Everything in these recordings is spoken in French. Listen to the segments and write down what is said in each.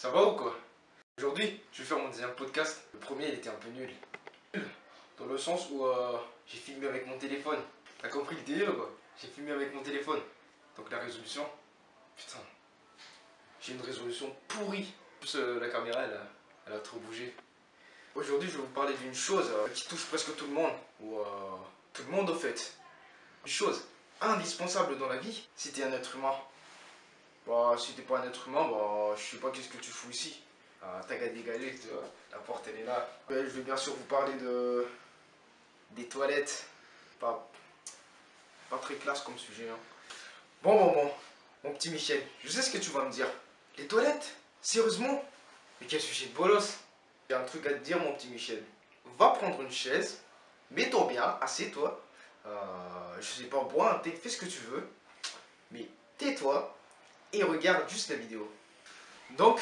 Ça va ou quoi? Aujourd'hui, je vais faire mon deuxième podcast. Le premier, il était un peu nul. Dans le sens où euh, j'ai filmé avec mon téléphone. T'as compris le délire quoi? J'ai filmé avec mon téléphone. Donc la résolution, putain, j'ai une résolution pourrie. En plus, euh, la caméra, elle a, elle a trop bougé. Aujourd'hui, je vais vous parler d'une chose euh, qui touche presque tout le monde, ou tout le monde au fait. Une chose indispensable dans la vie, si t'es un être humain, bah si t'es pas un être humain, bah je sais pas qu'est-ce que tu fous ici. Ah, t'as qu'à dégaler, tu vois. La porte elle est là. Je vais bien sûr vous parler de des toilettes. Pas, pas très classe comme sujet. hein. Bon, bon, bon. Mon petit Michel, je sais ce que tu vas me dire. Les toilettes? Sérieusement? Mais quel sujet de bolos J'ai un truc à te dire, mon petit Michel. Va prendre une chaise, mets-toi bien, assieds-toi. Euh, je sais pas, bois un thé, fais ce que tu veux. Mais tais-toi et regarde juste la vidéo. Donc,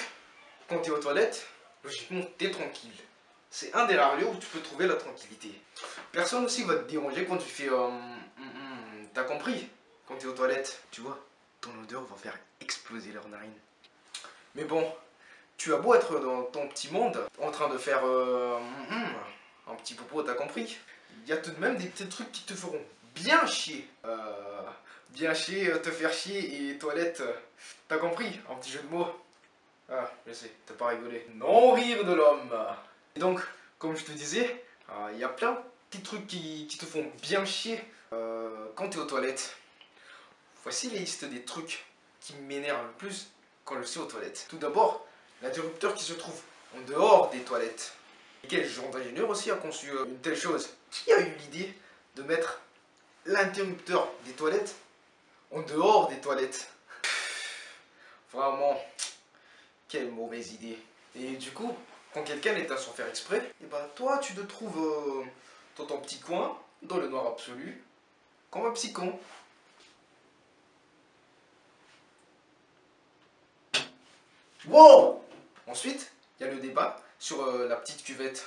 quand tu es aux toilettes, logiquement, tu es tranquille. C'est un des rares lieux où tu peux trouver la tranquillité. Personne aussi va te déranger quand tu fais... euh, hum, hum, T'as compris? Quand tu es aux toilettes, tu vois, ton odeur va faire exploser leurs narines. Mais bon, tu as beau être dans ton petit monde, en train de faire euh, hum, hum, un petit popo, t'as compris? Il y a tout de même des petits trucs qui te feront bien chier. Euh, bien chier, euh, te faire chier et toilette, euh, t'as compris Un petit jeu de mots. Ah, je sais, t'as pas rigolé. Non rire de l'homme. Et donc, comme je te disais, euh, il y a plein de petits trucs qui, qui te font bien chier euh, quand t'es aux toilettes. Voici la liste des trucs qui m'énervent le plus quand je suis aux toilettes. Tout d'abord, l'interrupteur qui se trouve en dehors des toilettes. Et quel genre d'ingénieur aussi a conçu euh, une telle chose? Qui a eu l'idée de mettre l'interrupteur des toilettes Vraiment, quelle mauvaise idée. Et du coup, quand quelqu'un est à s'en faire exprès, et ben toi tu te trouves euh, dans ton petit coin, dans le noir absolu, comme un petit con. Wow Ensuite, il y a le débat sur euh, la petite cuvette.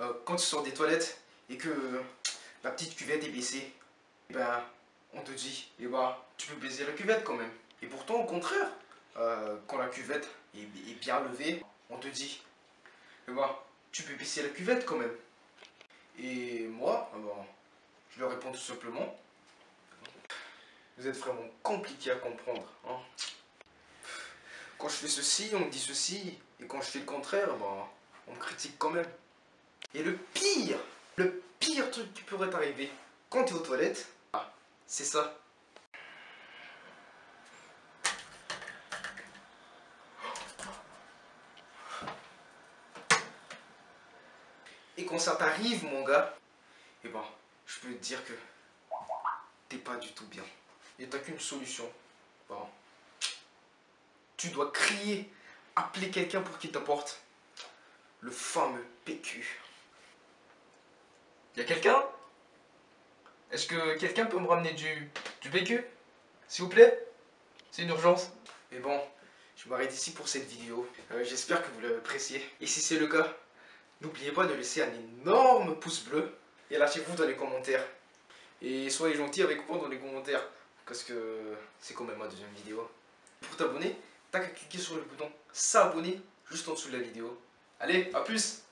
Euh, quand tu sors des toilettes et que la petite cuvette est baissée, eh ben, on te dit, eh ben, tu peux baiser la cuvette quand même. Et pourtant, au contraire, euh, quand la cuvette est, bien levée, on te dit, eh ben, tu peux baisser la cuvette quand même. Et moi, eh ben, je leur réponds tout simplement, vous êtes vraiment compliqué à comprendre. hein. Quand je fais ceci, on me dit ceci, et quand je fais le contraire, ben, on me critique quand même. Et le pire, le pire truc qui pourrait t'arriver quand tu es aux toilettes, c'est ça. Et quand ça t'arrive, mon gars, eh ben, je peux te dire que t'es pas du tout bien. Et t'as qu'une solution. Bon. Tu dois crier, appeler quelqu'un pour qu'il t'apporte le fameux PQ. Y a quelqu'un? Est-ce que quelqu'un peut me ramener du, du S'il vous plaît? C'est une urgence. Mais bon, je m'arrête ici pour cette vidéo. Euh, J'espère que vous l'avez apprécié. Et si c'est le cas, n'oubliez pas de laisser un énorme pouce bleu et lâchez-vous dans les commentaires. Et soyez gentils avec moi dans les commentaires parce que c'est quand même ma deuxième vidéo. Pour t'abonner, t'as qu'à cliquer sur le bouton s'abonner juste en dessous de la vidéo. Allez, à plus